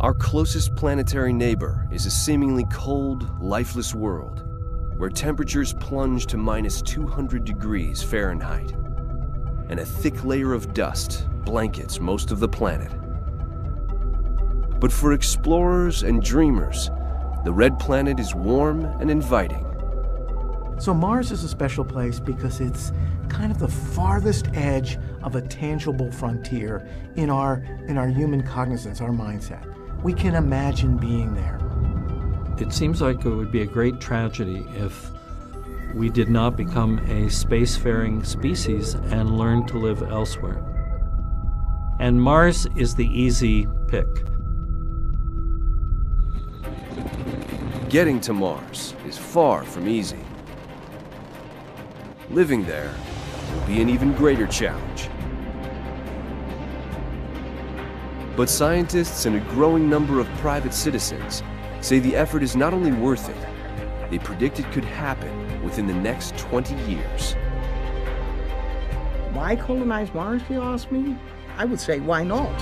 Our closest planetary neighbor is a seemingly cold, lifeless world where temperatures plunge to minus 200 degrees Fahrenheit, and a thick layer of dust blankets most of the planet. But for explorers and dreamers, the red planet is warm and inviting. So Mars is a special place because it's kind of the farthest edge of a tangible frontier in our in our human cognizance, our mindset. We can imagine being there. It seems like it would be a great tragedy if we did not become a spacefaring species and learn to live elsewhere. And Mars is the easy pick. Getting to Mars is far from easy. Living there will be an even greater challenge. But scientists and a growing number of private citizens say the effort is not only worth it, they predict it could happen within the next 20 years. Why colonize Mars, you ask me? I would say, why not?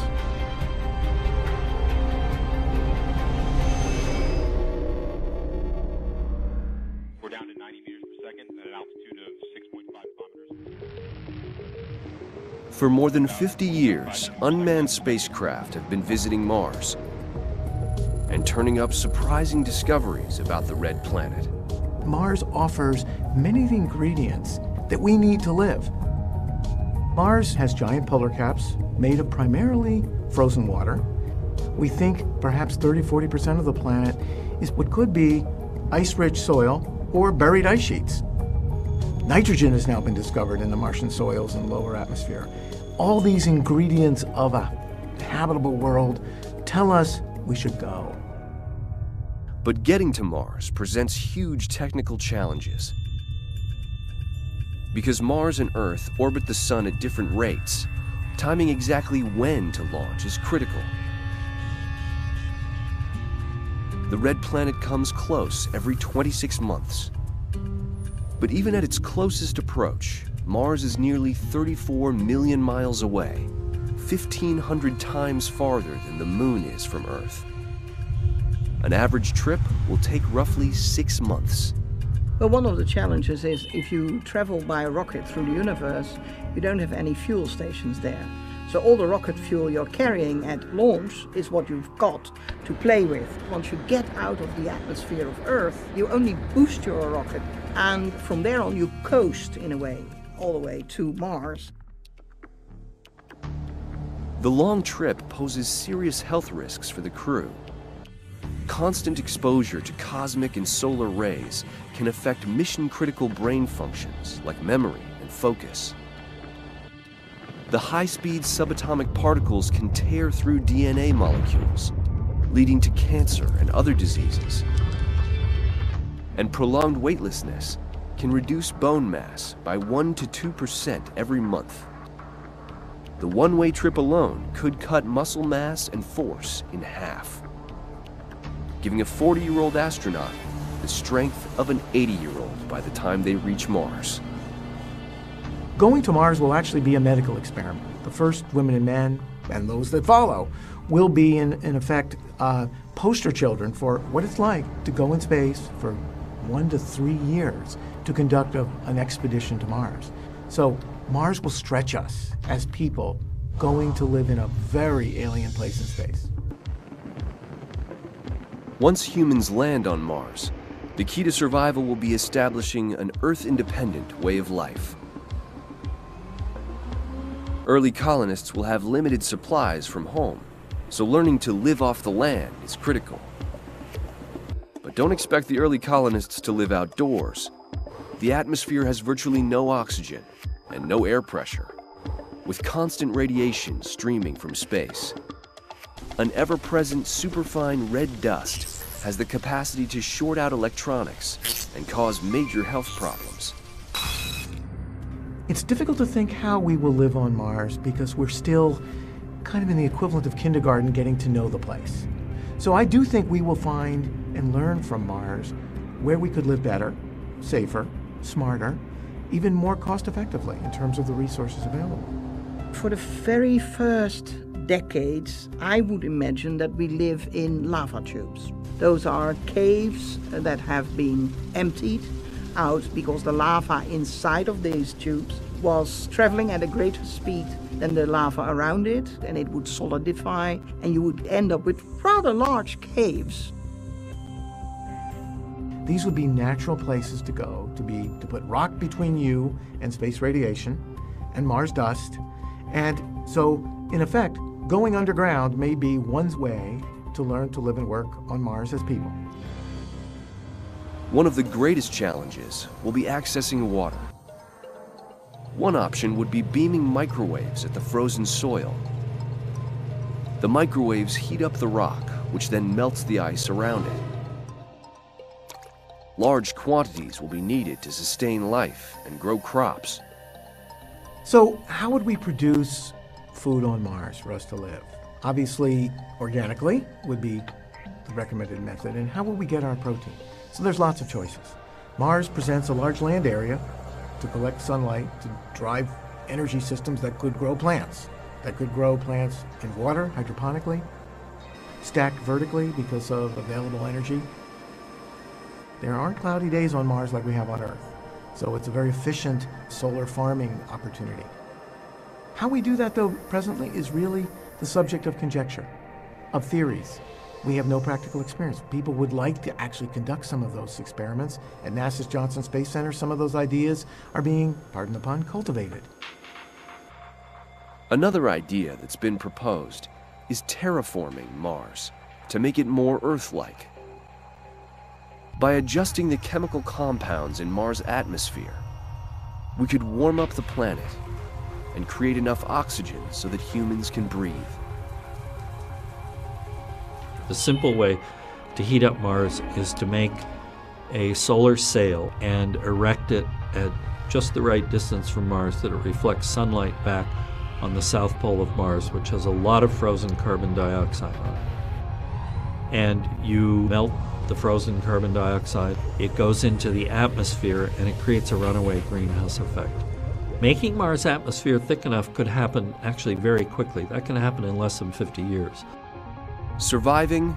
For more than 50 years, unmanned spacecraft have been visiting Mars and turning up surprising discoveries about the red planet. Mars offers many of the ingredients that we need to live. Mars has giant polar caps made of primarily frozen water. We think perhaps 30 40% of the planet is what could be ice rich soil or buried ice sheets. Nitrogen has now been discovered in the Martian soils and lower atmosphere. All these ingredients of a habitable world tell us we should go. But getting to Mars presents huge technical challenges. Because Mars and Earth orbit the Sun at different rates, timing exactly when to launch is critical. The red planet comes close every 26 months. But even at its closest approach, Mars is nearly 34 million miles away, 1,500 times farther than the Moon is from Earth. An average trip will take roughly six months. Well, one of the challenges is if you travel by a rocket through the universe, you don't have any fuel stations there. So all the rocket fuel you're carrying at launch is what you've got to play with. Once you get out of the atmosphere of Earth, you only boost your rocket, and from there on you coast in a way, all the way to Mars. The long trip poses serious health risks for the crew. Constant exposure to cosmic and solar rays can affect mission critical brain functions like memory and focus. The high speed subatomic particles can tear through DNA molecules, leading to cancer and other diseases. And prolonged weightlessness can reduce bone mass by 1 to 2% every month. The one way trip alone could cut muscle mass and force in half, giving a 40 year old astronaut the strength of an 80 year old by the time they reach Mars. Going to Mars will actually be a medical experiment. The first women and men, and those that follow, will be, in, in effect, uh, poster children for what it's like to go in space for one to three years to conduct a, an expedition to Mars. So Mars will stretch us as people going to live in a very alien place in space. Once humans land on Mars, the key to survival will be establishing an Earth independent way of life. Early colonists will have limited supplies from home, so learning to live off the land is critical. But don't expect the early colonists to live outdoors. The atmosphere has virtually no oxygen and no air pressure, with constant radiation streaming from space. An ever present superfine red dust has the capacity to short out electronics and cause major health problems. It's difficult to think how we will live on Mars because we're still kind of in the equivalent of kindergarten getting to know the place. So I do think we will find and learn from Mars where we could live better, safer, smarter, even more cost effectively in terms of the resources available. For the very first decades, I would imagine that we live in lava tubes. Those are caves that have been emptied out because the lava inside of these tubes was traveling at a greater speed than the lava around it, and it would solidify, and you would end up with rather large caves. These would be natural places to go to be to put rock between you and space radiation and Mars dust. And so, in effect, going underground may be one's way to learn to live and work on Mars as people. One of the greatest challenges will be accessing water. One option would be beaming microwaves at the frozen soil. The microwaves heat up the rock, which then melts the ice around it. Large quantities will be needed to sustain life and grow crops. So, how would we produce food on Mars for us to live? Obviously, organically would be the recommended method. And how will we get our protein? So, there's lots of choices. Mars presents a large land area to collect sunlight to drive energy systems that could grow plants, that could grow plants in water hydroponically, stacked vertically because of available energy. There aren't cloudy days on Mars like we have on Earth, so it's a very efficient solar farming opportunity. How we do that, though, presently is really the subject of conjecture, of theories. We have no practical experience. People would like to actually conduct some of those experiments. At NASA's Johnson Space Center, some of those ideas are being, pardon the pun, cultivated. Another idea that's been proposed is terraforming Mars to make it more Earth like. By adjusting the chemical compounds in Mars' atmosphere, we could warm up the planet and create enough oxygen so that humans can breathe. The simple way to heat up Mars is to make a solar sail and erect it at just the right distance from Mars that it reflects sunlight back on the south pole of Mars, which has a lot of frozen carbon dioxide on it. And you melt the frozen carbon dioxide, it goes into the atmosphere and it creates a runaway greenhouse effect. Making Mars' atmosphere thick enough could happen actually very quickly. That can happen in less than 50 years. Surviving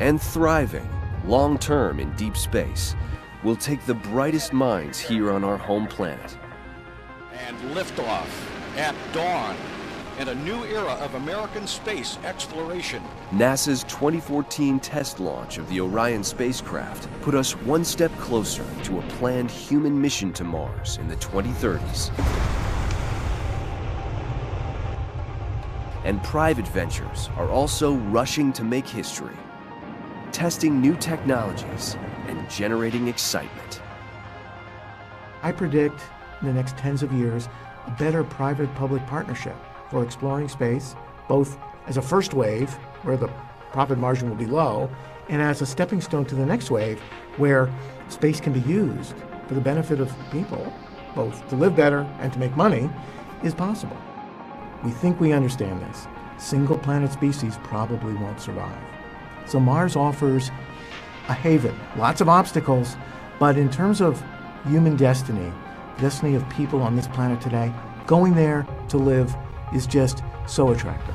and thriving long term in deep space will take the brightest minds here on our home planet. And liftoff at dawn and a new era of American space exploration. NASA's 2014 test launch of the Orion spacecraft put us one step closer to a planned human mission to Mars in the 2030s. And private ventures are also rushing to make history, testing new technologies and generating excitement. I predict in the next tens of years a better private public partnership for exploring space, both as a first wave, where the profit margin will be low, and as a stepping stone to the next wave, where space can be used for the benefit of people, both to live better and to make money, is possible. We think we understand this. Single planet species probably won't survive. So Mars offers a haven, lots of obstacles, but in terms of human destiny, destiny of people on this planet today, going there to live is just so attractive.